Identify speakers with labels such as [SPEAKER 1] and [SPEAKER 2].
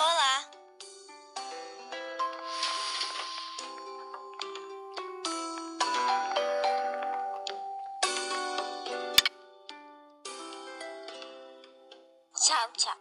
[SPEAKER 1] Olá. Tchau, tchau.